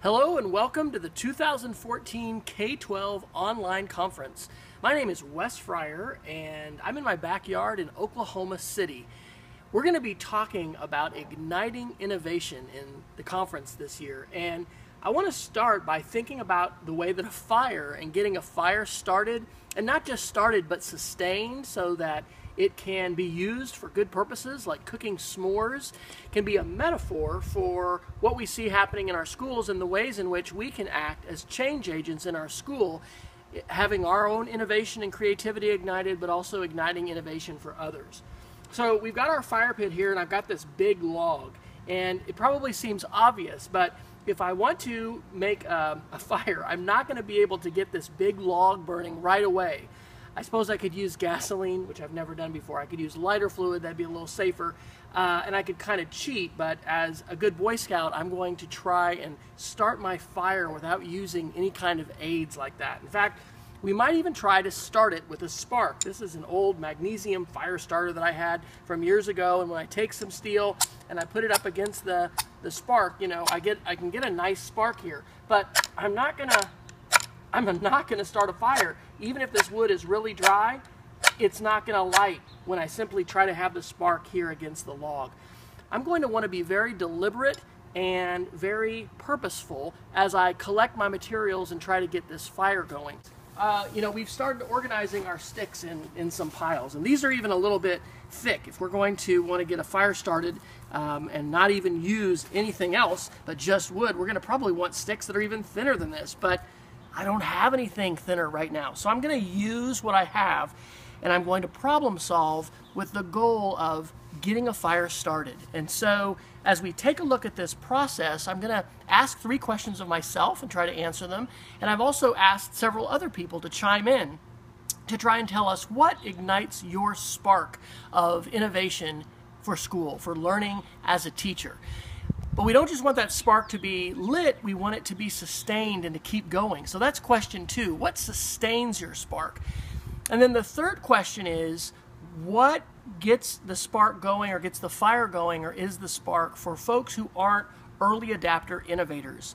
Hello and welcome to the 2014 K-12 online conference. My name is Wes Fryer and I'm in my backyard in Oklahoma City. We're going to be talking about igniting innovation in the conference this year and I want to start by thinking about the way that a fire and getting a fire started and not just started but sustained so that it can be used for good purposes like cooking s'mores, can be a metaphor for what we see happening in our schools and the ways in which we can act as change agents in our school, having our own innovation and creativity ignited, but also igniting innovation for others. So we've got our fire pit here and I've got this big log and it probably seems obvious, but if I want to make um, a, a fire, I'm not going to be able to get this big log burning right away. I suppose I could use gasoline, which I've never done before. I could use lighter fluid, that'd be a little safer. Uh, and I could kind of cheat, but as a good Boy Scout, I'm going to try and start my fire without using any kind of aids like that. In fact, we might even try to start it with a spark. This is an old magnesium fire starter that I had from years ago, and when I take some steel and I put it up against the, the spark, you know, I get I can get a nice spark here. But I'm not gonna I'm not to start a fire. Even if this wood is really dry, it's not going to light when I simply try to have the spark here against the log. I'm going to want to be very deliberate and very purposeful as I collect my materials and try to get this fire going. Uh, you know, we've started organizing our sticks in, in some piles, and these are even a little bit thick. If we're going to want to get a fire started um, and not even use anything else but just wood, we're going to probably want sticks that are even thinner than this. But I don't have anything thinner right now. So I'm going to use what I have and I'm going to problem solve with the goal of getting a fire started. And so as we take a look at this process, I'm going to ask three questions of myself and try to answer them. And I've also asked several other people to chime in to try and tell us what ignites your spark of innovation for school, for learning as a teacher. But we don't just want that spark to be lit, we want it to be sustained and to keep going. So that's question two. What sustains your spark? And then the third question is what gets the spark going or gets the fire going or is the spark for folks who aren't early adapter innovators?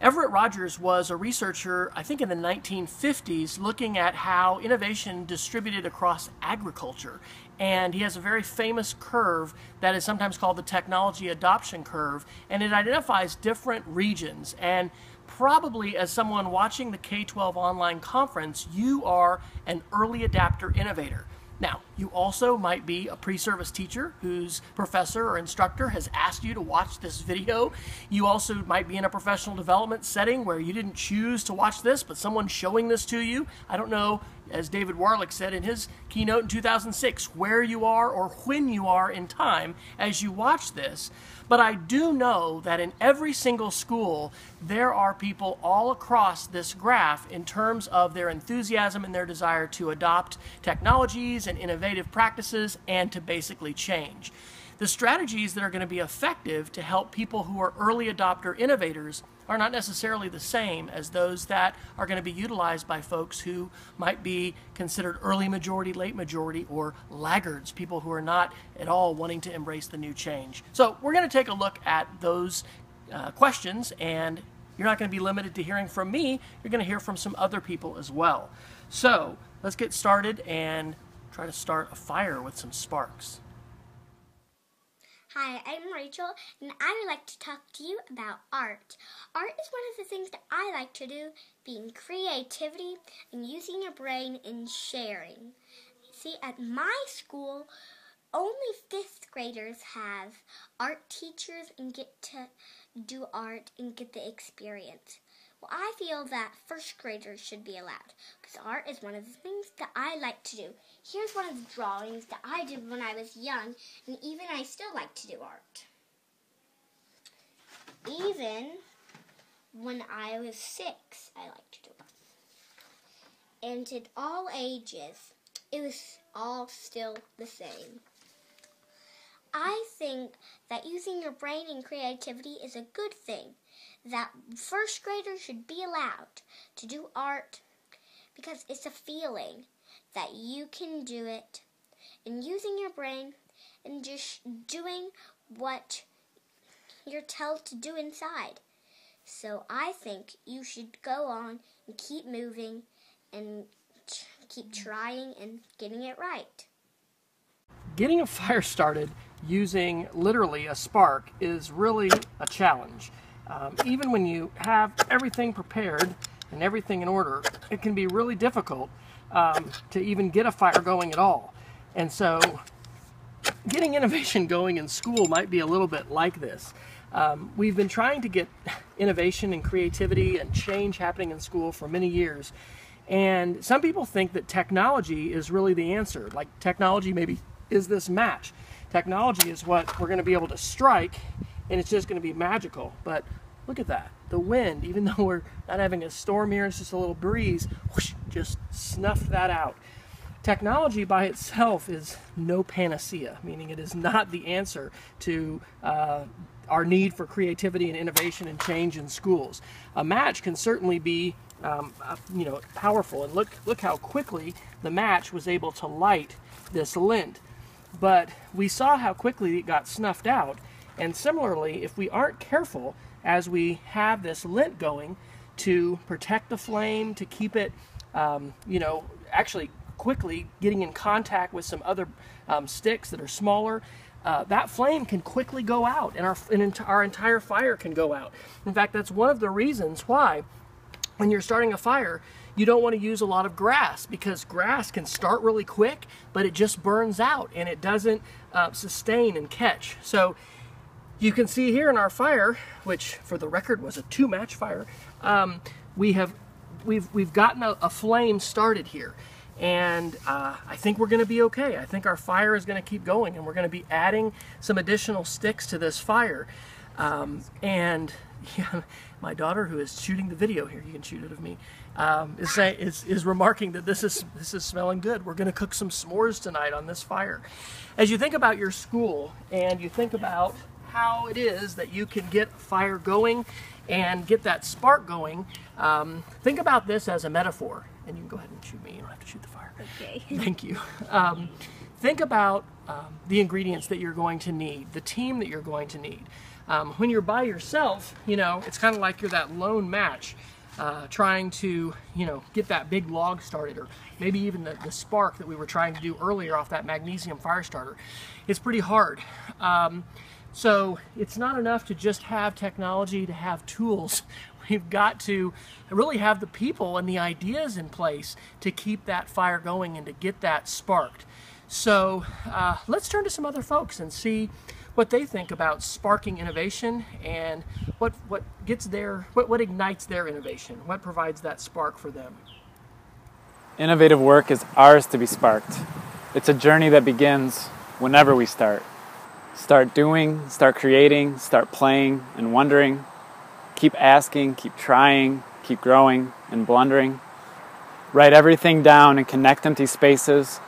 Everett Rogers was a researcher, I think in the 1950s, looking at how innovation distributed across agriculture. And he has a very famous curve that is sometimes called the technology adoption curve, and it identifies different regions. And probably as someone watching the K-12 online conference, you are an early adapter innovator. Now, you also might be a pre-service teacher whose professor or instructor has asked you to watch this video. You also might be in a professional development setting where you didn't choose to watch this, but someone's showing this to you. I don't know as David Warlick said in his keynote in 2006, where you are or when you are in time as you watch this. But I do know that in every single school, there are people all across this graph in terms of their enthusiasm and their desire to adopt technologies and innovative practices and to basically change. The strategies that are going to be effective to help people who are early adopter innovators are not necessarily the same as those that are going to be utilized by folks who might be considered early majority, late majority, or laggards, people who are not at all wanting to embrace the new change. So we're going to take a look at those uh, questions and you're not going to be limited to hearing from me, you're going to hear from some other people as well. So let's get started and try to start a fire with some sparks. Hi, I'm Rachel, and I would like to talk to you about art. Art is one of the things that I like to do, being creativity and using your brain and sharing. See, at my school, only fifth graders have art teachers and get to do art and get the experience. Well, I feel that first graders should be allowed because art is one of the things that I like to do. Here's one of the drawings that I did when I was young, and even I still like to do art. Even when I was six, I liked to do art. And at all ages, it was all still the same. I think that using your brain and creativity is a good thing that first graders should be allowed to do art because it's a feeling that you can do it and using your brain and just doing what you're told to do inside. So I think you should go on and keep moving and keep trying and getting it right. Getting a fire started using literally a spark is really a challenge. Um, even when you have everything prepared and everything in order, it can be really difficult um, to even get a fire going at all. And so getting innovation going in school might be a little bit like this. Um, we've been trying to get innovation and creativity and change happening in school for many years. And some people think that technology is really the answer. Like technology maybe is this match. Technology is what we're going to be able to strike and it's just going to be magical. But look at that. The wind, even though we're not having a storm here, it's just a little breeze, whoosh, just snuffed that out. Technology by itself is no panacea, meaning it is not the answer to uh, our need for creativity and innovation and change in schools. A match can certainly be um, uh, you know, powerful. And look, look how quickly the match was able to light this lint. But we saw how quickly it got snuffed out. And similarly, if we aren't careful as we have this lint going to protect the flame, to keep it, um, you know, actually quickly getting in contact with some other um, sticks that are smaller, uh, that flame can quickly go out and our, and our entire fire can go out. In fact, that's one of the reasons why when you're starting a fire, you don't want to use a lot of grass because grass can start really quick, but it just burns out and it doesn't uh, sustain and catch. So you can see here in our fire, which for the record was a two match fire, um, we have we've we've gotten a, a flame started here and uh, I think we're going to be okay. I think our fire is going to keep going, and we're going to be adding some additional sticks to this fire. Um, and yeah, my daughter, who is shooting the video here, you can shoot it of me, um, is, say, is, is remarking that this is this is smelling good. We're going to cook some s'mores tonight on this fire. As you think about your school and you think about how it is that you can get fire going and get that spark going, um, think about this as a metaphor and you can go ahead and shoot me. You don't have to shoot the fire. Okay. Thank you. Um, think about um, the ingredients that you're going to need, the team that you're going to need. Um, when you're by yourself, you know, it's kind of like you're that lone match. Uh, trying to, you know, get that big log started, or maybe even the, the spark that we were trying to do earlier off that magnesium fire starter. It's pretty hard. Um, so it's not enough to just have technology, to have tools. We've got to really have the people and the ideas in place to keep that fire going and to get that sparked. So uh, let's turn to some other folks and see what they think about sparking innovation and what, what gets their, what, what ignites their innovation, what provides that spark for them. Innovative work is ours to be sparked. It's a journey that begins whenever we start. Start doing, start creating, start playing and wondering keep asking, keep trying, keep growing and blundering. Write everything down and connect empty spaces.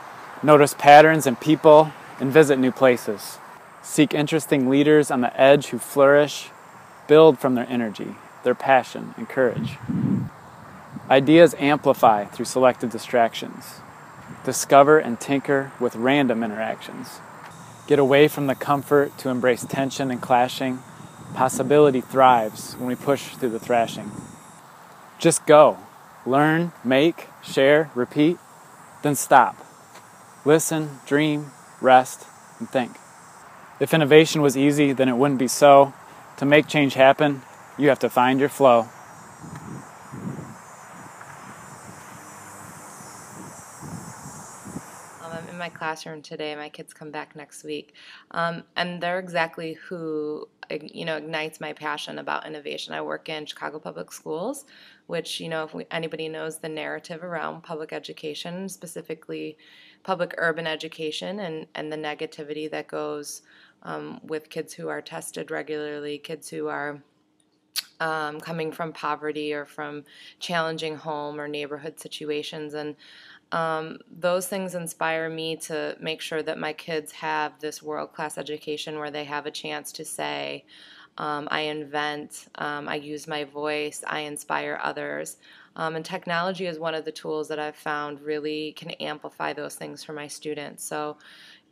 Notice patterns and people and visit new places. Seek interesting leaders on the edge who flourish. Build from their energy, their passion, and courage. Ideas amplify through selective distractions. Discover and tinker with random interactions. Get away from the comfort to embrace tension and clashing Possibility thrives when we push through the thrashing. Just go. Learn, make, share, repeat, then stop. Listen, dream, rest, and think. If innovation was easy, then it wouldn't be so. To make change happen, you have to find your flow. My classroom today. My kids come back next week, um, and they're exactly who you know ignites my passion about innovation. I work in Chicago Public Schools, which you know if we, anybody knows the narrative around public education, specifically public urban education, and and the negativity that goes um, with kids who are tested regularly, kids who are um, coming from poverty or from challenging home or neighborhood situations. And um, those things inspire me to make sure that my kids have this world class education where they have a chance to say, um, I invent, um, I use my voice, I inspire others. Um, and technology is one of the tools that I've found really can amplify those things for my students. So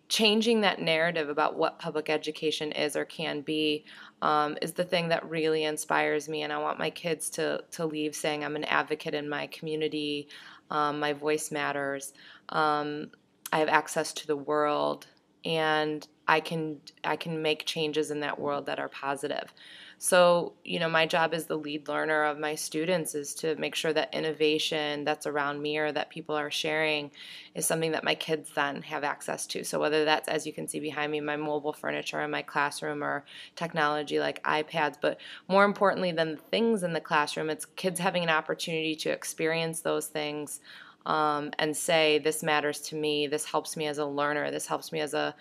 changing that narrative about what public education is or can be um, is the thing that really inspires me. And I want my kids to, to leave saying, I'm an advocate in my community, um, my voice matters, um, I have access to the world, and I can, I can make changes in that world that are positive. So, you know, my job as the lead learner of my students is to make sure that innovation that's around me or that people are sharing is something that my kids then have access to. So, whether that's, as you can see behind me, my mobile furniture in my classroom or technology like iPads, but more importantly than the things in the classroom, it's kids having an opportunity to experience those things. Um, and say, This matters to me, this helps me as a learner, this helps me as a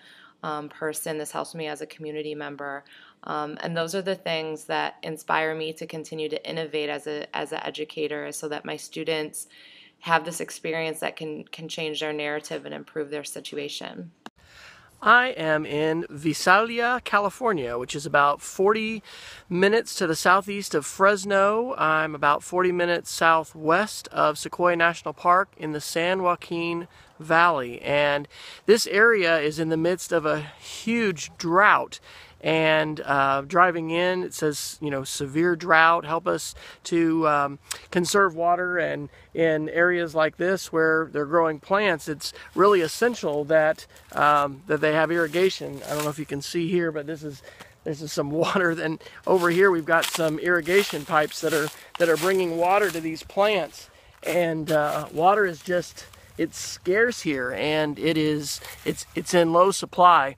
um, person, this helps me as a community member. Um, and those are the things that inspire me to continue to innovate as a as an educator, so that my students have this experience that can can change their narrative and improve their situation. I am in Visalia, California, which is about 40 minutes to the southeast of Fresno. I'm about 40 minutes southwest of Sequoia National Park in the San Joaquin Valley. And this area is in the midst of a huge drought and uh, driving in it says you know severe drought help us to um, conserve water. And in areas like this where they're growing plants it's really essential that um, that they have irrigation. I don't know if you can see here but this is this is some water. Then over here we've got some irrigation pipes that are that are bringing water to these plants. And uh, water is just it's scarce here. And it is it's it's in low supply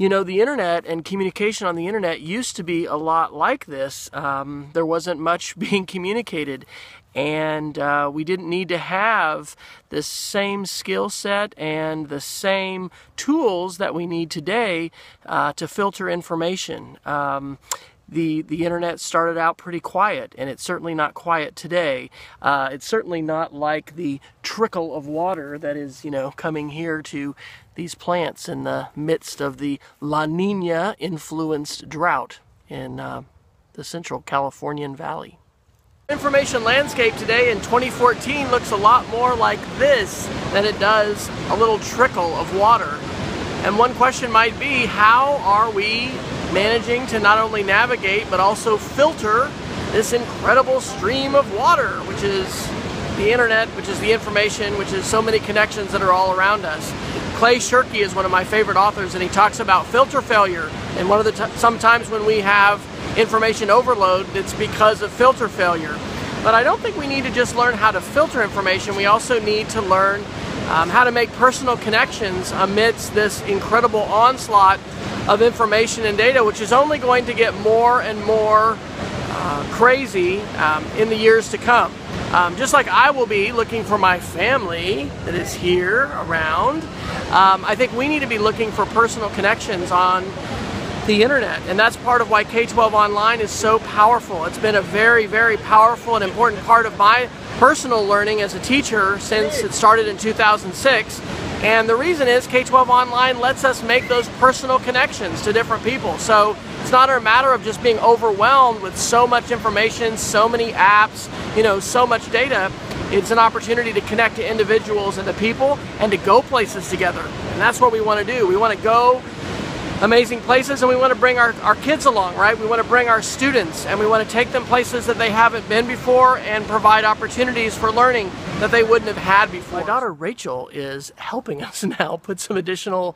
you know, the internet and communication on the internet used to be a lot like this. Um, there wasn't much being communicated, and uh, we didn't need to have the same skill set and the same tools that we need today uh, to filter information. Um, the the internet started out pretty quiet, and it's certainly not quiet today. Uh, it's certainly not like the trickle of water that is, you know, coming here to these plants in the midst of the La Nina influenced drought in uh, the central Californian valley. Information landscape today in 2014 looks a lot more like this than it does a little trickle of water. And one question might be, how are we managing to not only navigate but also filter this incredible stream of water, which is the internet, which is the information, which is so many connections that are all around us. Clay Shirky is one of my favorite authors, and he talks about filter failure. And one of the sometimes when we have information overload, it's because of filter failure. But I don't think we need to just learn how to filter information. We also need to learn um, how to make personal connections amidst this incredible onslaught of information and data, which is only going to get more and more uh, crazy um, in the years to come. Um, just like I will be looking for my family that is here around, um, I think we need to be looking for personal connections on the internet. And that's part of why K 12 Online is so powerful. It's been a very, very powerful and important part of my personal learning as a teacher since it started in 2006. And the reason is K 12 Online lets us make those personal connections to different people. So it's not a matter of just being overwhelmed with so much information, so many apps, you know, so much data. It's an opportunity to connect to individuals and to people and to go places together. And that's what we want to do. We want to go amazing places and we want to bring our, our kids along, right? We want to bring our students and we want to take them places that they haven't been before and provide opportunities for learning that they wouldn't have had before. My daughter Rachel is helping us now put some additional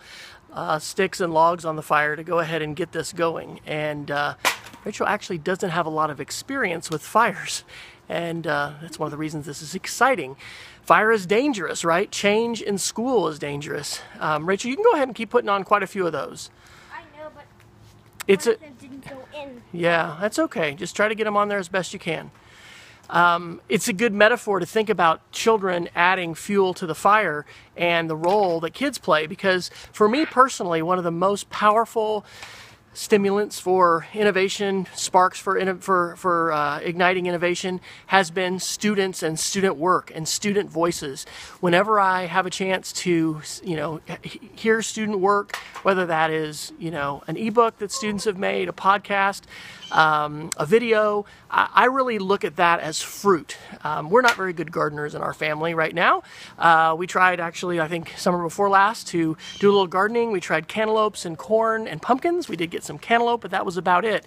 uh, sticks and logs on the fire to go ahead and get this going. And uh, Rachel actually doesn't have a lot of experience with fires. And uh, that's one of the reasons this is exciting. Fire is dangerous, right? Change in school is dangerous. Um, Rachel, you can go ahead and keep putting on quite a few of those. It's a, Yeah, that's okay. Just try to get them on there as best you can. Um, it's a good metaphor to think about children adding fuel to the fire and the role that kids play because for me personally, one of the most powerful stimulants for innovation, sparks for for for uh, igniting innovation has been students and student work and student voices. Whenever I have a chance to, you know, hear student work, whether that is you know an ebook that students have made, a podcast, um, a video. I, I, really look at that as fruit. Um, we're not very good gardeners in our family right now. Uh, we tried actually, I think summer before last, to do a little gardening. We tried cantaloupes and corn and pumpkins. We did get some cantaloupe, but that was about it.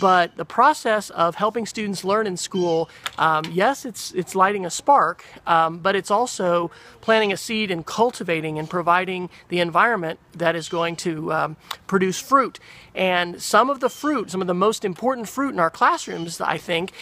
But the process of helping students learn in school, um, yes, it's it's lighting a spark, um, but it's also planting a seed and cultivating and providing the environment that is going to um, produce fruit. And some of the fruit, some of the most important fruit in our classrooms, I think,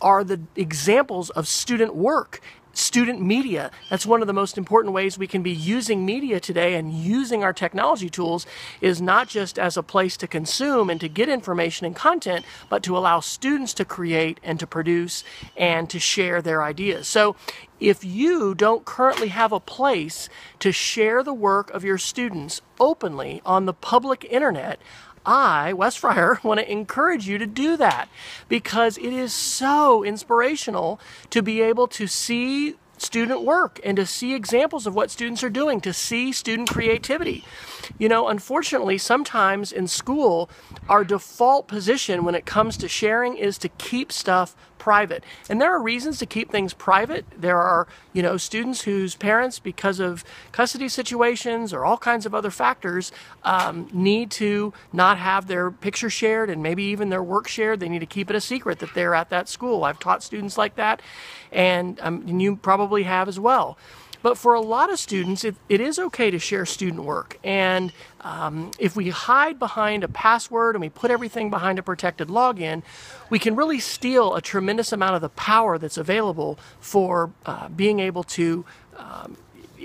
are the examples of student work student media. That's one of the most important ways we can be using media today and using our technology tools is not just as a place to consume and to get information and content, but to allow students to create and to produce and to share their ideas. So if you don't currently have a place to share the work of your students openly on the public internet, I, Wes Fryer, want to encourage you to do that because it is so inspirational to be able to see student work and to see examples of what students are doing, to see student creativity. You know, unfortunately, sometimes in school, our default position when it comes to sharing is to keep stuff private. And there are reasons to keep things private. There are, you know, students whose parents, because of custody situations or all kinds of other factors, um, need to not have their picture shared and maybe even their work shared. They need to keep it a secret that they're at that school. I've taught students like that, and, um, and you probably have as well. But for a lot of students, it, it is okay to share student work. And um, if we hide behind a password and we put everything behind a protected login, we can really steal a tremendous amount of the power that's available for uh, being able to um,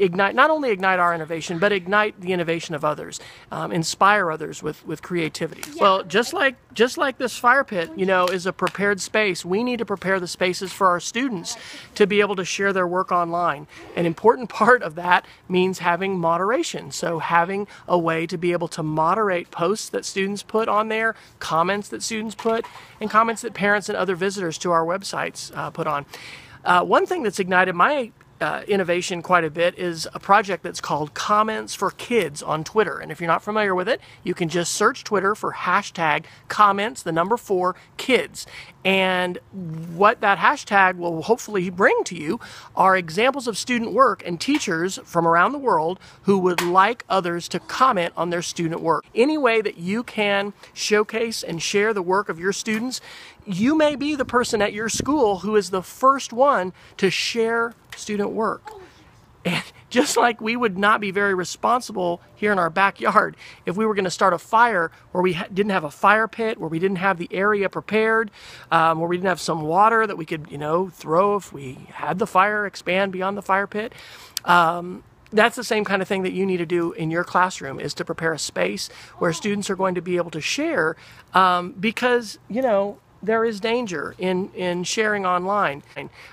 ignite not only ignite our innovation but ignite the innovation of others um, inspire others with with creativity. Yeah. well just like just like this fire pit you know is a prepared space. We need to prepare the spaces for our students to be able to share their work online. An important part of that means having moderation. So having a way to be able to moderate posts that students put on there comments that students put and comments that parents and other visitors to our websites uh, put on. Uh, one thing that's ignited my uh, innovation quite a bit is a project that's called Comments for Kids on Twitter. And if you're not familiar with it, you can just search Twitter for hashtag comments, the number four, kids. And what that hashtag will hopefully bring to you are examples of student work and teachers from around the world who would like others to comment on their student work. Any way that you can showcase and share the work of your students, you may be the person at your school who is the first one to share student work. And just like we would not be very responsible here in our backyard if we were going to start a fire where we didn't have a fire pit, where we didn't have the area prepared, um, where we didn't have some water that we could, you know, throw if we had the fire expand beyond the fire pit. Um, that's the same kind of thing that you need to do in your classroom is to prepare a space where students are going to be able to share um, because you know there is danger in, in sharing online.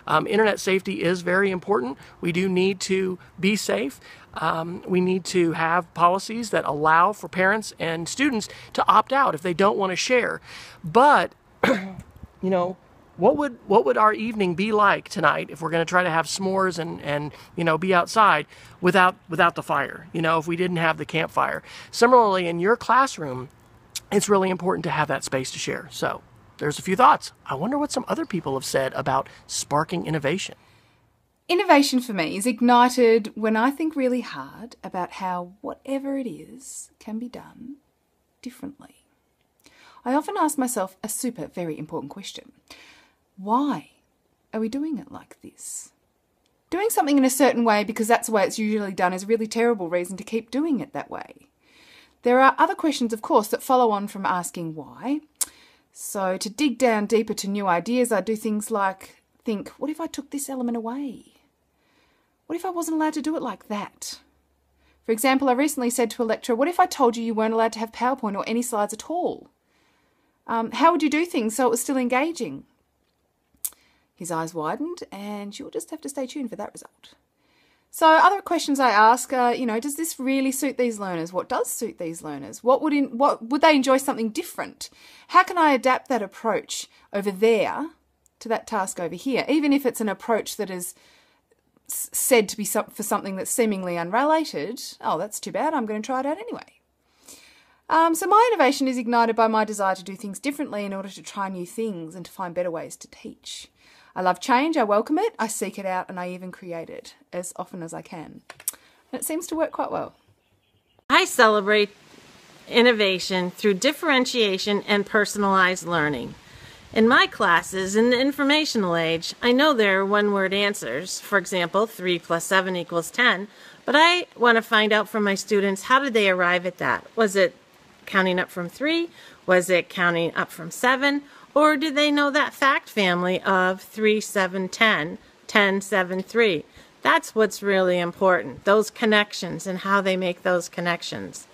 Um, internet safety is very important. We do need to be safe. Um, we need to have policies that allow for parents and students to opt out if they don't want to share. But, you know, what would what would our evening be like tonight if we're going to try to have s'mores and and you know be outside without without the fire you know if we didn't have the campfire similarly in your classroom it's really important to have that space to share so there's a few thoughts. I wonder what some other people have said about sparking innovation. Innovation for me is ignited when I think really hard about how whatever it is can be done differently. I often ask myself a super, very important question Why are we doing it like this? Doing something in a certain way because that's the way it's usually done is a really terrible reason to keep doing it that way. There are other questions, of course, that follow on from asking why, so to dig down deeper to new ideas, I do things like think, what if I took this element away? What if I wasn't allowed to do it like that? For example, I recently said to a lecturer, what if I told you you weren't allowed to have PowerPoint or any slides at all? Um, how would you do things so it was still engaging? His eyes widened, and you'll just have to stay tuned for that result. So other questions I ask are, you know, does this really suit these learners? What does suit these learners? What would in, what would they enjoy something different? How can I adapt that approach over there to that task over here, even if it's an approach that is said to be for something that's seemingly unrelated? Oh, that's too bad. I'm going to try it out anyway. Um, so, my innovation is ignited by my desire to do things differently in order to try new things and to find better ways to teach. I love change, I welcome it, I seek it out, and I even create it as often as I can. And it seems to work quite well. I celebrate innovation through differentiation and personalized learning. In my classes, in the informational age, I know there are one word answers. For example, 3 plus 7 equals 10. But I want to find out from my students how did they arrive at that? Was it counting up from 3? Was it counting up from 7? Or do they know that fact family of 3, 7, 10, 10, 7, 3? That's what's really important, those connections and how they make those connections.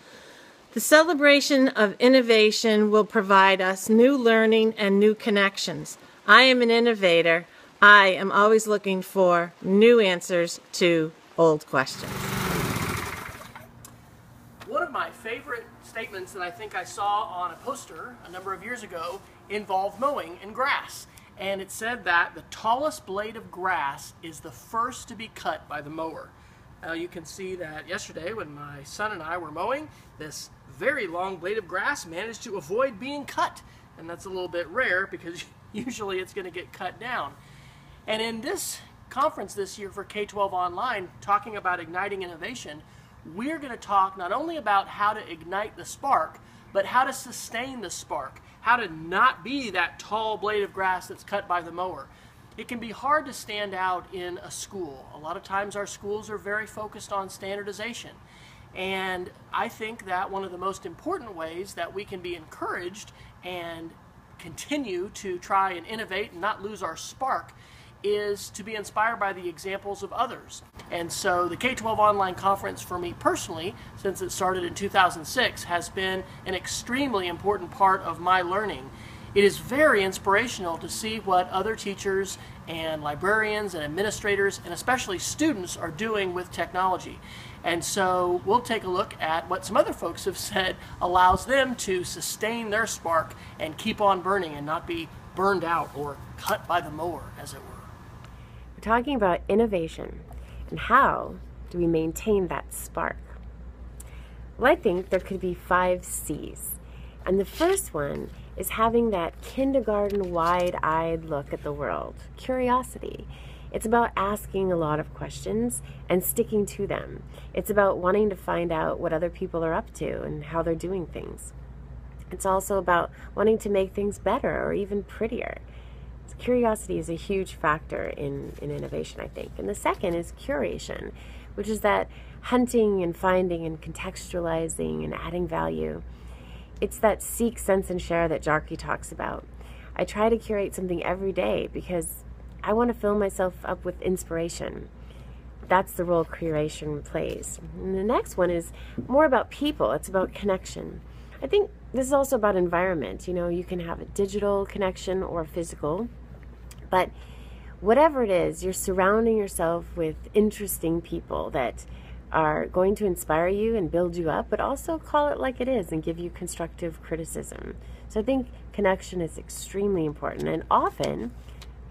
The celebration of innovation will provide us new learning and new connections. I am an innovator. I am always looking for new answers to old questions. One of my favorite statements that I think I saw on a poster a number of years ago involved mowing and grass. And it said that the tallest blade of grass is the first to be cut by the mower. Now you can see that yesterday when my son and I were mowing, this very long blade of grass managed to avoid being cut. And that's a little bit rare because usually it's going to get cut down. And in this conference this year for K-12 Online, talking about igniting innovation, we're going to talk not only about how to ignite the spark, but how to sustain the spark, how to not be that tall blade of grass that's cut by the mower. It can be hard to stand out in a school. A lot of times our schools are very focused on standardization. And I think that one of the most important ways that we can be encouraged and continue to try and innovate and not lose our spark is to be inspired by the examples of others. And so the K 12 online conference for me personally, since it started in 2006, has been an extremely important part of my learning. It is very inspirational to see what other teachers and librarians and administrators and especially students are doing with technology. And so we'll take a look at what some other folks have said allows them to sustain their spark and keep on burning and not be burned out or cut by the mower, as it were. We're talking about innovation and how do we maintain that spark? Well, I think there could be five C's. And the first one is having that kindergarten wide eyed look at the world curiosity. It's about asking a lot of questions and sticking to them. It's about wanting to find out what other people are up to and how they're doing things. It's also about wanting to make things better or even prettier. Curiosity is a huge factor in, in innovation, I think. And the second is curation, which is that hunting and finding and contextualizing and adding value. It's that seek, sense, and share that Jarche talks about. I try to curate something every day because I want to fill myself up with inspiration. That's the role curation plays. And the next one is more about people, it's about connection. I think this is also about environment. You know, you can have a digital connection or physical, but whatever it is, you're surrounding yourself with interesting people that are going to inspire you and build you up, but also call it like it is and give you constructive criticism. So I think connection is extremely important and often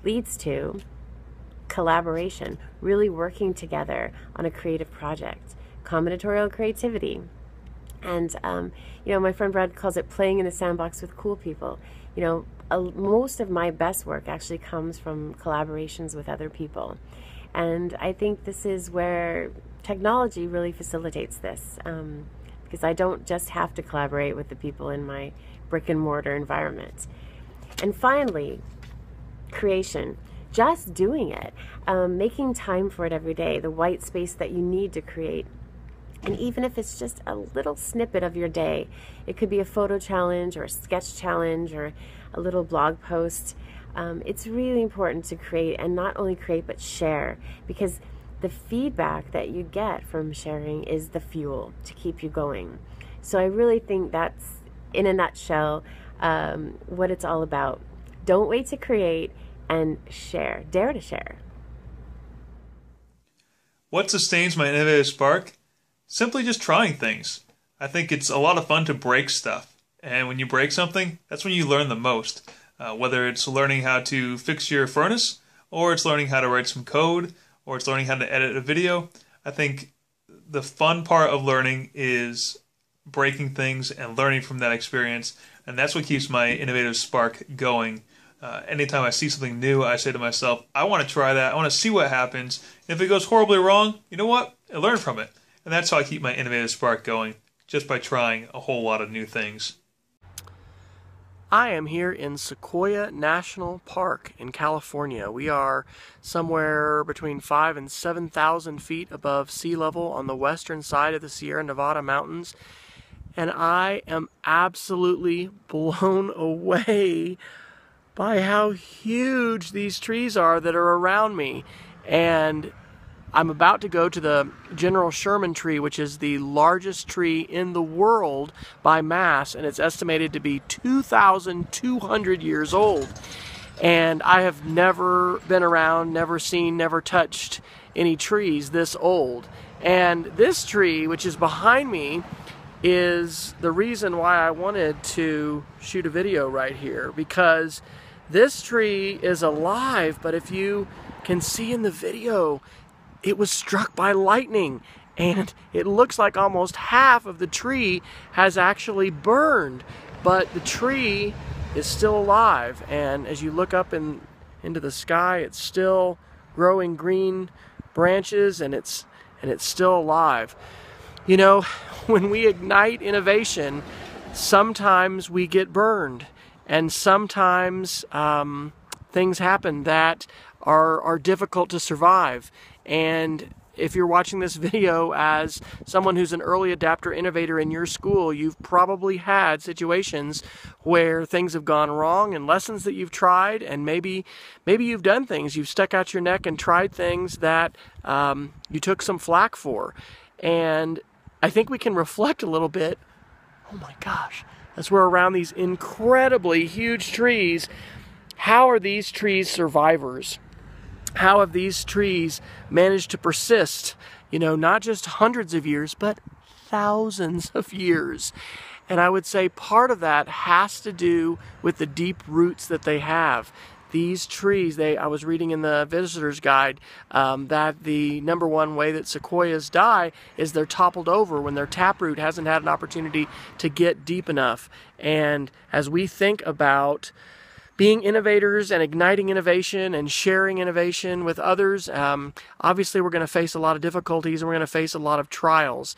leads to collaboration, really working together on a creative project, combinatorial creativity. And, um, you know, my friend Brad calls it playing in the sandbox with cool people. You know, most of my best work actually comes from collaborations with other people. And I think this is where technology really facilitates this um, because I don't just have to collaborate with the people in my brick and mortar environment. And finally, creation. Just doing it, um, making time for it every day, the white space that you need to create. And even if it's just a little snippet of your day, it could be a photo challenge or a sketch challenge or a little blog post. Um, it's really important to create and not only create but share because the feedback that you get from sharing is the fuel to keep you going. So I really think that's, in a nutshell, um, what it's all about. Don't wait to create and share. Dare to share. What sustains my innovative spark? Simply just trying things. I think it's a lot of fun to break stuff. And when you break something, that's when you learn the most. Uh, whether it's learning how to fix your furnace, or it's learning how to write some code, or it's learning how to edit a video. I think the fun part of learning is breaking things and learning from that experience. And that's what keeps my innovative spark going. Uh, anytime I see something new, I say to myself, I want to try that. I want to see what happens. And if it goes horribly wrong, you know what? I learn from it. And that's how I keep my innovative spark going, just by trying a whole lot of new things. I am here in Sequoia National Park in California. We are somewhere between five and 7,000 feet above sea level on the western side of the Sierra Nevada mountains. And I am absolutely blown away by how huge these trees are that are around me. And I'm about to go to the General Sherman tree, which is the largest tree in the world by mass, and it's estimated to be 2,200 years old. And I have never been around, never seen, never touched any trees this old. And this tree, which is behind me, is the reason why I wanted to shoot a video right here because this tree is alive, but if you can see in the video, it was struck by lightning and it looks like almost half of the tree has actually burned but the tree is still alive and as you look up in, into the sky it's still growing green branches and it's and it's still alive. You know when we ignite innovation sometimes we get burned and sometimes um, things happen that are, are difficult to survive and if you're watching this video as someone who's an early adapter innovator in your school, you've probably had situations where things have gone wrong and lessons that you've tried, and maybe maybe you've done things, you've stuck out your neck and tried things that um, you took some flack for. And I think we can reflect a little bit. Oh my gosh, as we're around these incredibly huge trees, how are these trees survivors? How have these trees managed to persist, you know, not just hundreds of years, but thousands of years? And I would say part of that has to do with the deep roots that they have. These trees, they I was reading in the visitor's guide um, that the number one way that sequoias die is they're toppled over when their taproot hasn't had an opportunity to get deep enough. And as we think about being innovators and igniting innovation and sharing innovation with others. Um, obviously, we're going to face a lot of difficulties and we're going to face a lot of trials.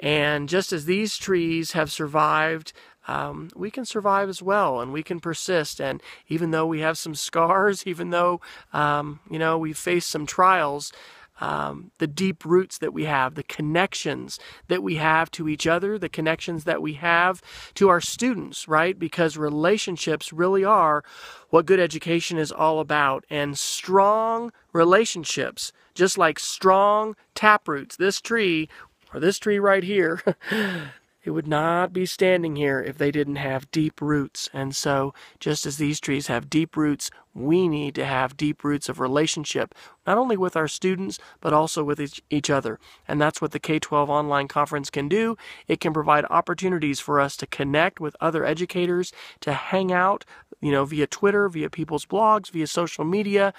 And just as these trees have survived, um, we can survive as well and we can persist. And even though we have some scars, even though, um, you know, we face some trials, um, the deep roots that we have, the connections that we have to each other, the connections that we have to our students, right? Because relationships really are what good education is all about. And strong relationships, just like strong taproots, this tree or this tree right here, It would not be standing here if they didn't have deep roots. And so, just as these trees have deep roots, we need to have deep roots of relationship, not only with our students, but also with each, other. And that's what the K 12 online conference can do. It can provide opportunities for us to connect with other educators, to hang out, you know, via Twitter, via people's blogs, via social media,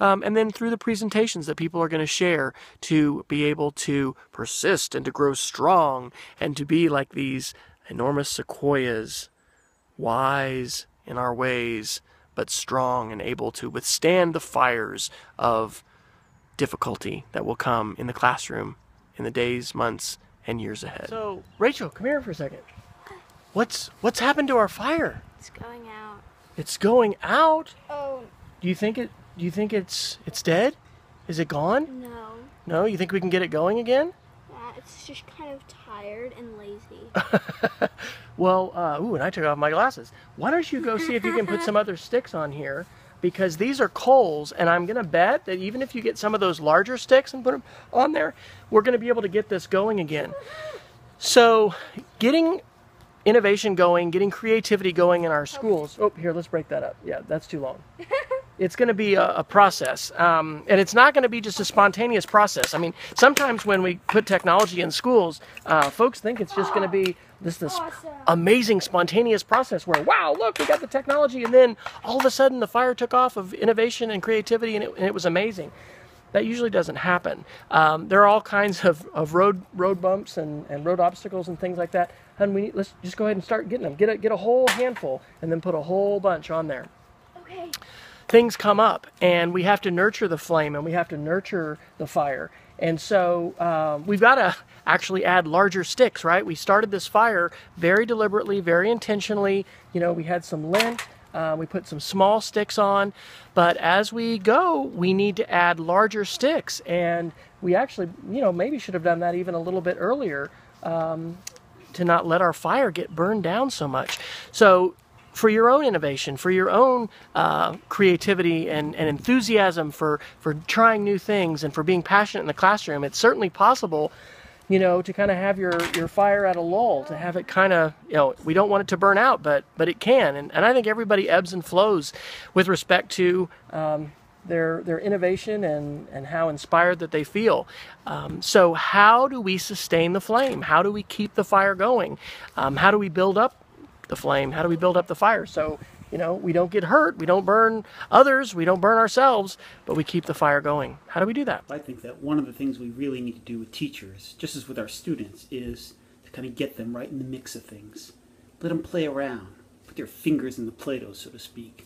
um, and then through the presentations that people are going to share to be able to persist and to grow strong and to be like these enormous sequoias, wise in our ways, but strong and able to withstand the fires of difficulty that will come in the classroom in the days, months, and years ahead. So, Rachel, come here for a second. What's what's happened to our fire? It's going out. It's going out. Oh. Do you think it? Do you think it's it's dead? Is it gone? No. No. You think we can get it going again? Yeah, it's just kind of tired and lazy. well, uh, ooh, and I took off my glasses. Why don't you go see if you can put some other sticks on here? Because these are coals, and I'm going to bet that even if you get some of those larger sticks and put them on there, we're going to be able to get this going again. So, getting innovation going, getting creativity going in our schools. Oh, here, let's break that up. Yeah, that's too long. it's going to be a, a process. Um, and it's not going to be just a spontaneous process. I mean, sometimes when we put technology in schools, uh, folks think it's just going to be this, this amazing spontaneous process where, wow, look, we got the technology. And then all of a sudden the fire took off of innovation and creativity and it, and it was amazing. That usually doesn't happen. Um, there are all kinds of, of road, road bumps and, and road obstacles and things like that. And we need, let's just go ahead and start getting them. Get a get a whole handful, and then put a whole bunch on there. Okay. Things come up, and we have to nurture the flame, and we have to nurture the fire. And so um, we've got to actually add larger sticks, right? We started this fire very deliberately, very intentionally. You know, we had some lint, uh, we put some small sticks on, but as we go, we need to add larger sticks. And we actually, you know, maybe should have done that even a little bit earlier um, to not let our fire get burned down so much. So for your own innovation, for your own uh, creativity and, and enthusiasm for, for trying new things and for being passionate in the classroom, it's certainly possible, you know, to kind of have your, your fire at a lull, to have it kind of, you know, we don't want it to burn out, but but it can. And, and I think everybody ebbs and flows with respect to um, their their innovation and and how inspired that they feel. Um, so how do we sustain the flame? How do we keep the fire going? Um, how do we build up the flame? How do we build up the fire? So, you know, we don't get hurt, we don't burn others, we don't burn ourselves, but we keep the fire going. How do we do that? I think that one of the things we really need to do with teachers, just as with our students, is to kind of get them right in the mix of things. Let them play around, put their fingers in the Play Doh, so to speak.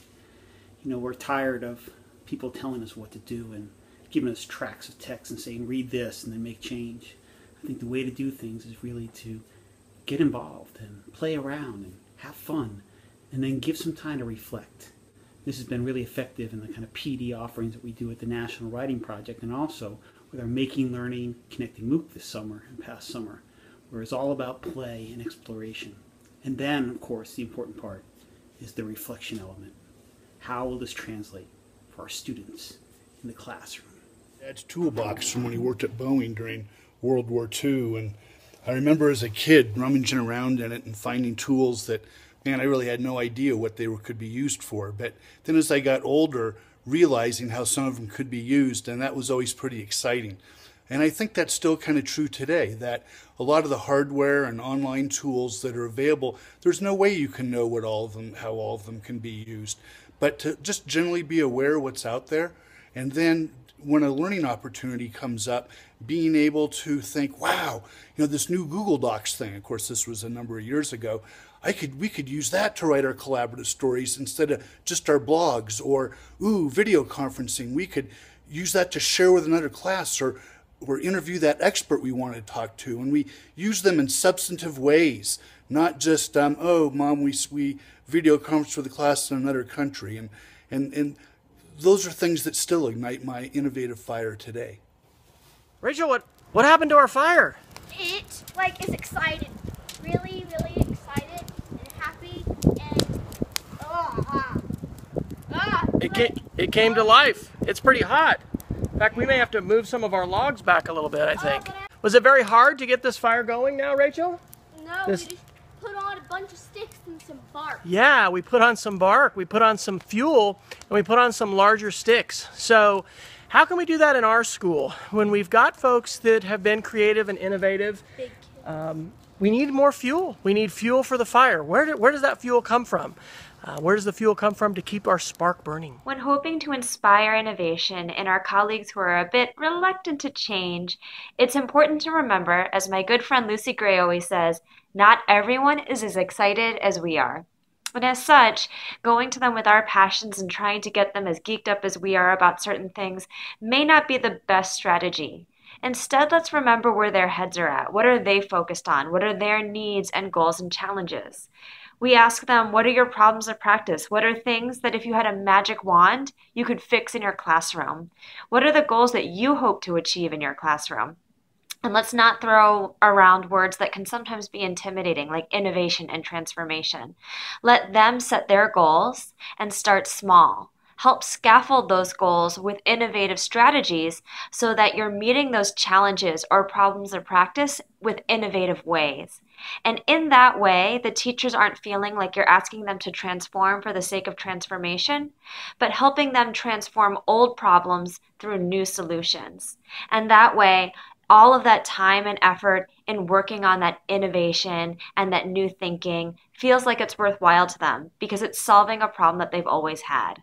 You know, we're tired of people telling us what to do and giving us tracks of text and saying, read this and then make change. I think the way to do things is really to get involved and play around and have fun, and then give some time to reflect. This has been really effective in the kind of PD offerings that we do at the National Writing Project and also with our Making Learning Connected MOOC this summer and past summer, where it's all about play and exploration. And then, of course, the important part is the reflection element. How will this translate our students in the classroom? Dad's toolbox from when he worked at Boeing during World War II and I remember as a kid rummaging around in it and finding tools that, man, I really had no idea what they were, could be used for. But then as I got older, realizing how some of them could be used, and that was always pretty exciting. And I think that's still kind of true today, that a lot of the hardware and online tools that are available, there's no way you can know what all of them, how all of them can be used. But to just generally be aware of what's out there, and then when a learning opportunity comes up, being able to think, wow, you know, this new Google Docs thing, of course, this was a number of years ago. I could, we could use that to write our collaborative stories instead of just our blogs or, ooh, video conferencing. We could use that to share with another class or, or interview that expert we want to talk to. And we use them in substantive ways, not just, um, oh, mom, we, we video conference with the class in another country. And, and, and those are things that still ignite my innovative fire today. Rachel, what what happened to our fire? It like is excited, really, really excited and happy, and oh, ah, ah, It came, it came to life. It's pretty hot. In fact, we may have to move some of our logs back a little bit, I think. Was it very hard to get this fire going now, Rachel? No, This- we just put on a bunch of sticks and some bark. Yeah, we put on some bark, we put on some fuel, and we put on some larger sticks. So, how can we do that in our school when we've got folks that have been creative and innovative? Big Um, we need more fuel. We need fuel for the fire. Where, do, where does that fuel come from? Uh, where does the fuel come from to keep our spark burning? When hoping to inspire innovation in our colleagues who are a bit reluctant to change, it's important to remember, as my good friend Lucy Gray always says, not everyone is as excited as we are. And as such, going to them with our passions and trying to get them as geeked up as we are about certain things may not be the best strategy. Instead, let's remember where their heads are at. What are they focused on? What are their needs and goals and challenges? We ask them, What are your problems of practice? What are things that if you had a magic wand, you could fix in your classroom? What are the goals that you hope to achieve in your classroom? And let's not throw around words that can sometimes be intimidating, like innovation and transformation. Let them set their goals and start small. Help scaffold those goals with innovative strategies so that you're meeting those challenges or problems of practice with innovative ways. And in that way, the teachers aren't feeling like you're asking them to transform for the sake of transformation, but helping them transform old problems through new solutions. And that way, all of that time and effort in working on that innovation and that new thinking feels like it's worthwhile to them because it's solving a problem that they've always had.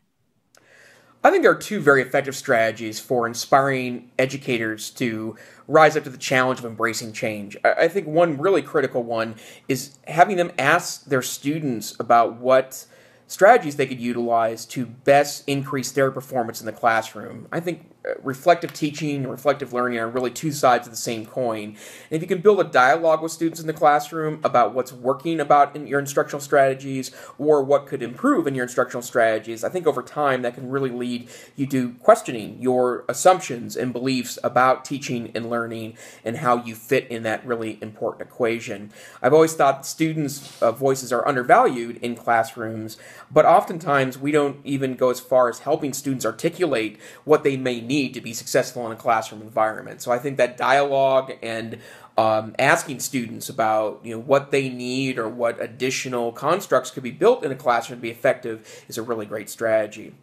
I think there are two very effective strategies for inspiring educators to rise up to the challenge of embracing change. I think one really critical one is having them ask their students about what strategies they could utilize to best increase their performance in the classroom. I think reflective teaching and reflective learning are really two sides of the same coin. And if you can build a dialogue with students in the classroom about what's working about in your instructional strategies or what could improve in your instructional strategies, I think over time that can really lead you to questioning your assumptions and beliefs about teaching and learning and how you fit in that really important equation. I've always thought students' uh, voices are undervalued in classrooms, but oftentimes we don't even go as far as helping students articulate what they may need need to be successful in a classroom environment. So I think that dialogue and um, asking students about you know what they need or what additional constructs could be built in a classroom to be effective is a really great strategy.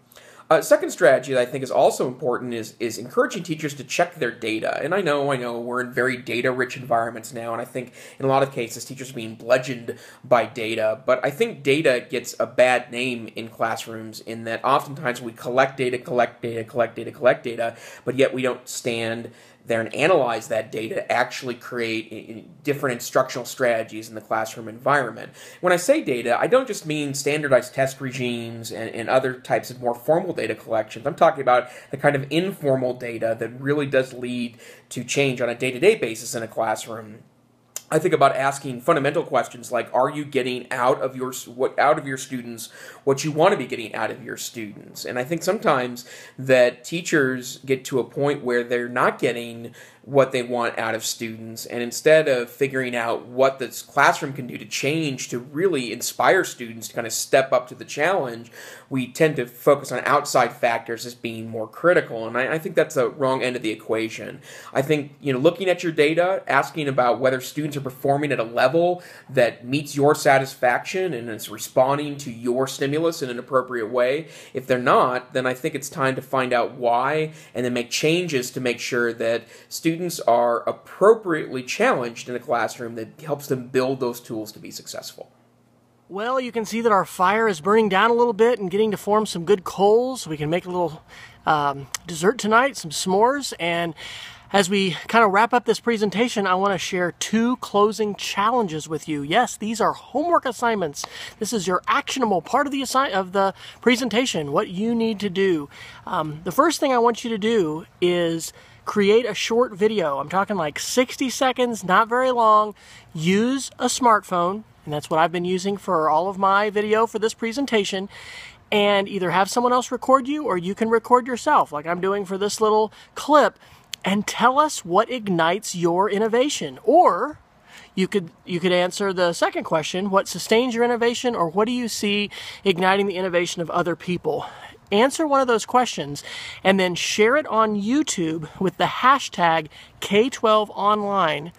Uh, second strategy that I think is also important is is encouraging teachers to check their data. And I know, I know, we're in very data-rich environments now, and I think in a lot of cases teachers are being bludgeoned by data. But I think data gets a bad name in classrooms in that oftentimes we collect data, collect data, collect data, collect data, but yet we don't stand there and analyze that data to actually create different instructional strategies in the classroom environment. When I say data, I don't just mean standardized test regimes and, and other types of more formal data collections. I'm talking about the kind of informal data that really does lead to change on a day to day basis in a classroom. I think about asking fundamental questions like are you getting out of your what out of your students what you want to be getting out of your students? And I think sometimes that teachers get to a point where they're not getting what they want out of students and instead of figuring out what this classroom can do to change to really inspire students to kind of step up to the challenge we tend to focus on outside factors as being more critical and I, I, think that's a wrong end of the equation i think you know looking at your data asking about whether students are performing at a level that meets your satisfaction and is responding to your stimulus in an appropriate way if they're not then i think it's time to find out why and then make changes to make sure that students are appropriately challenged in a classroom that helps them build those tools to be successful. Well, you can see that our fire is burning down a little bit and getting to form some good coals. We can make a little um, dessert tonight, some s'mores. And as we kind of wrap up this presentation, I want to share two closing challenges with you. Yes, these are homework assignments. This is your actionable part of the assi- of the presentation, what you need to do. Um, the first thing I want you to do is create a short video. I'm talking like 60 seconds, not very long. Use a smartphone, and that's what I've been using for all of my video for this presentation. And either have someone else record you or you can record yourself, like I'm doing for this little clip, and tell us what ignites your innovation. Or you could you could answer the second question what sustains your innovation or what do you see igniting the innovation of other people answer one of those questions and then share it on YouTube with the hashtag K12online.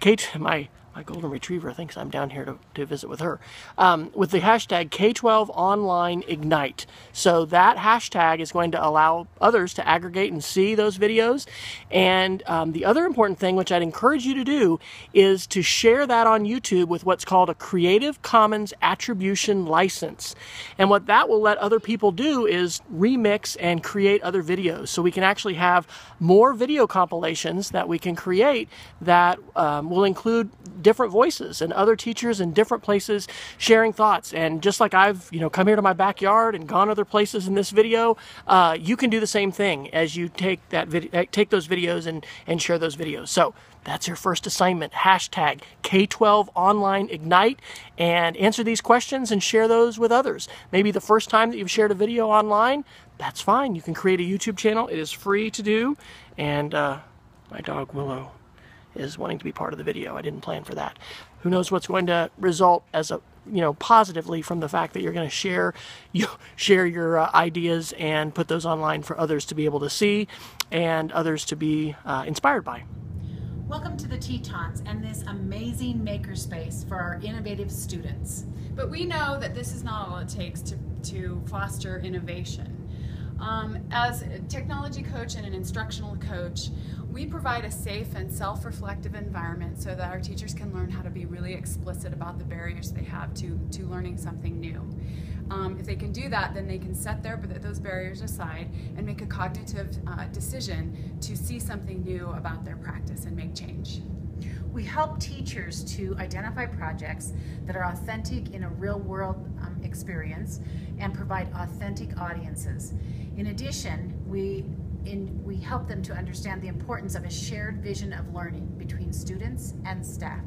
K my my golden retriever thinks I'm down here to, to visit with her, um, with the hashtag K12OnlineIgnite. So that hashtag is going to allow others to aggregate and see those videos. And um, the other important thing, which I'd encourage you to do, is to share that on YouTube with what's called a Creative Commons Attribution License. And what that will let other people do is remix and create other videos. So we can actually have more video compilations that we can create that um, will include different voices and other teachers in different places sharing thoughts. And just like I've, you know, come here to my backyard and gone other places in this video, uh, you can do the same thing as you take that video, take those videos and, and share those videos. So that's your first assignment. Hashtag K12 Online Ignite and answer these questions and share those with others. Maybe the first time that you've shared a video online, that's fine. You can create a YouTube channel. It is free to do. And uh, my dog Willow is wanting to be part of the video. I didn't plan for that. Who knows what's going to result as a you know positively from the fact that you're going to share you share your uh, ideas and put those online for others to be able to see and others to be uh, inspired by. Welcome to the Tetons and this amazing makerspace for our innovative students. But we know that this is not all it takes to, to foster innovation. Um, as a technology coach and an instructional coach, we provide a safe and self-reflective environment so that our teachers can learn how to be really explicit about the barriers they have to, to learning something new. Um, if they can do that, then they can set their, those barriers aside and make a cognitive uh, decision to see something new about their practice and make change. We help teachers to identify projects that are authentic in a real world um, experience and provide authentic audiences. In addition, we, in, we help them to understand the importance of a shared vision of learning between students and staff.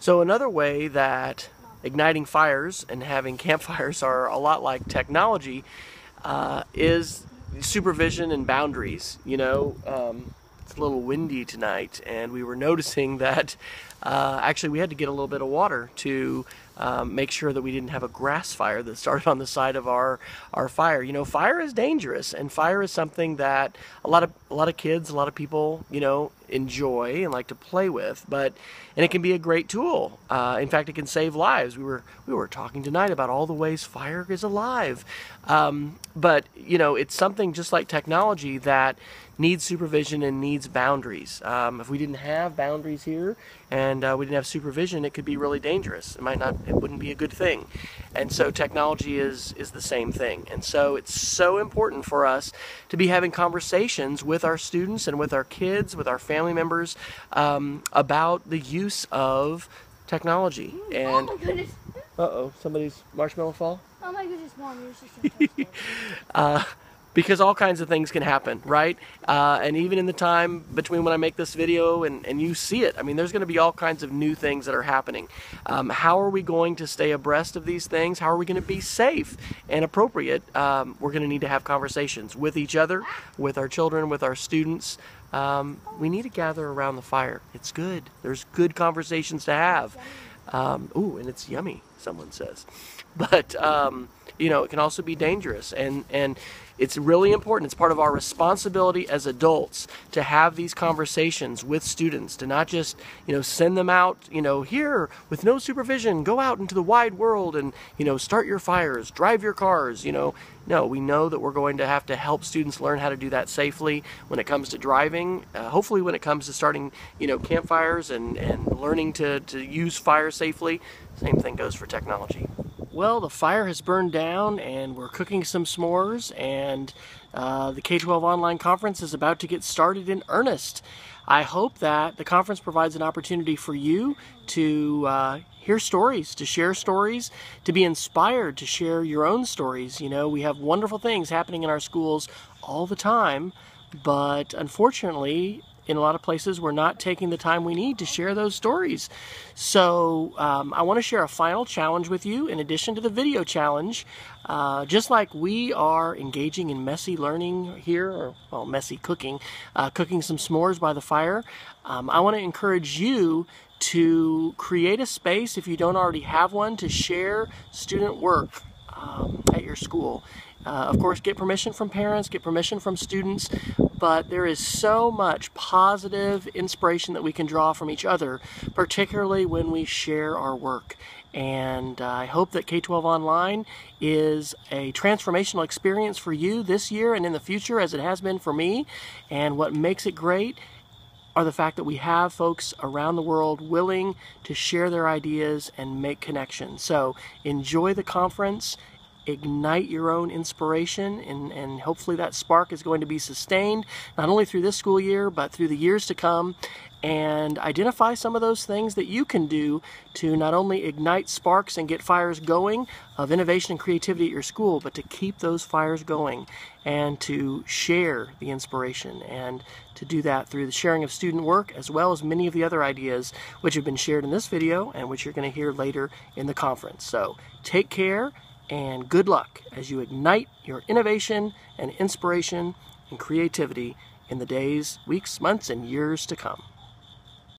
So another way that igniting fires and having campfires are a lot like technology uh, is supervision and boundaries. You know, um, it's a little windy tonight, and we were noticing that uh, actually we had to get a little bit of water to um, make sure that we didn't have a grass fire that started on the side of our our fire. You know, fire is dangerous, and fire is something that a lot of a lot of kids, a lot of people, you know, enjoy and like to play with. But and it can be a great tool. Uh, in fact, it can save lives. We were we were talking tonight about all the ways fire is alive. Um, but you know, it's something just like technology that needs supervision and needs boundaries. Um, if we didn't have boundaries here and uh, we didn't have supervision, it could be really dangerous. It might not, it wouldn't be a good thing. And so technology is is the same thing. And so it's so important for us to be having conversations with our students and with our kids, with our family members um, about the use of technology. And oh my goodness. Uh oh, somebody's marshmallow fall. Oh my goodness, mom, uh, because all kinds of things can happen, right? Uh, and even in the time between when I make this video and, and you see it, I mean, there's going to be all kinds of new things that are happening. Um, how are we going to stay abreast of these things? How are we going to be safe and appropriate? Um, we're going to need to have conversations with each other, with our children, with our students. Um, we need to gather around the fire. It's good. There's good conversations to have. Um, ooh, and it's yummy, someone says. But, um, you know, it can also be dangerous. And, and it's really important. It's part of our responsibility as adults to have these conversations with students, to not just, you know, send them out, you know, here with no supervision, go out into the wide world and, you know, start your fires, drive your cars, you know. No, we know that we're going to have to help students learn how to do that safely when it comes to driving. Uh, hopefully when it comes to starting, you know, campfires and, and learning to, to use fire safely. Same thing goes for technology. Well, the fire has burned down and we're cooking some s'mores and uh, the K-12 online conference is about to get started in earnest. I hope that the conference provides an opportunity for you to uh, hear stories, to share stories, to be inspired to share your own stories. You know, we have wonderful things happening in our schools all the time, but unfortunately, in a lot of places we're not taking the time we need to share those stories. So um, I want to share a final challenge with you in addition to the video challenge. Uh, just like we are engaging in messy learning here, or well, messy cooking, uh, cooking some s'mores by the fire, um, I want to encourage you to create a space, if you don't already have one, to share student work um, at your school. Uh, of course, get permission from parents, get permission from students, but there is so much positive inspiration that we can draw from each other, particularly when we share our work. And uh, I hope that K-12 Online is a transformational experience for you this year and in the future as it has been for me. And what makes it great are the fact that we have folks around the world willing to share their ideas and make connections. So enjoy the conference ignite your own inspiration and, and hopefully that spark is going to be sustained not only through this school year but through the years to come and identify some of those things that you can do to not only ignite sparks and get fires going of innovation and creativity at your school, but to keep those fires going and to share the inspiration and to do that through the sharing of student work as well as many of the other ideas which have been shared in this video and which you're going to hear later in the conference. So take care and good luck as you ignite your innovation and inspiration and creativity in the days, weeks, months, and years to come.